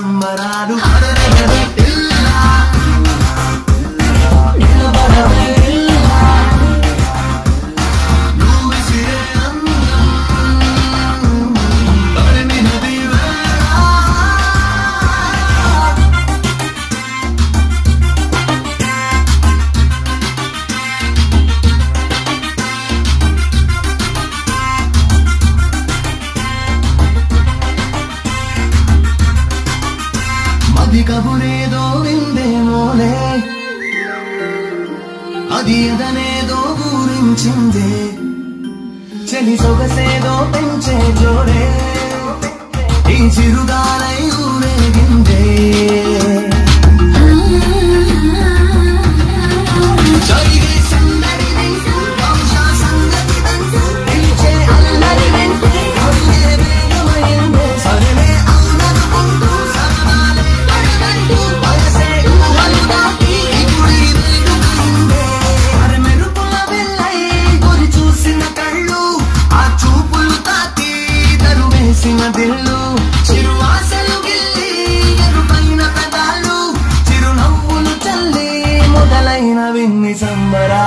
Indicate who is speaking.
Speaker 1: but I do. I do. అది కబురేదో విందేమోలే అది ఎదనేదో ఊరించిందే చలి సొగసేదో పెంచే జోడే ఈ చిరుగా దిల్లు చిరువాసలు గిల్లి ఎరుపైన పెదాలు చిరునవ్వులు చల్లి సంబరా